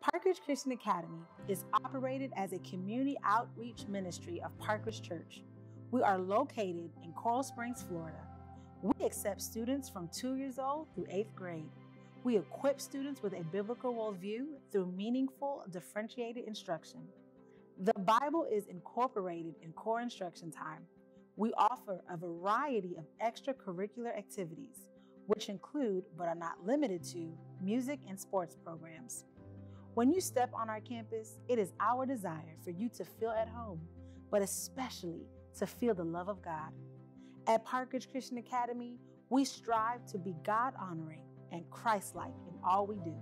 Parkridge Christian Academy is operated as a community outreach ministry of Parkridge Church. We are located in Coral Springs, Florida. We accept students from two years old through eighth grade. We equip students with a biblical worldview through meaningful, differentiated instruction. The Bible is incorporated in core instruction time. We offer a variety of extracurricular activities, which include, but are not limited to, music and sports programs. When you step on our campus, it is our desire for you to feel at home, but especially to feel the love of God. At Parkridge Christian Academy, we strive to be God honoring and Christ like in all we do.